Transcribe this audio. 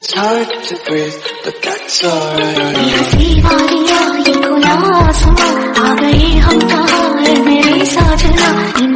It's hard to breathe, but that's alright. हंसी ये खुला आसमां आ गए हम कहाँ है साजना इन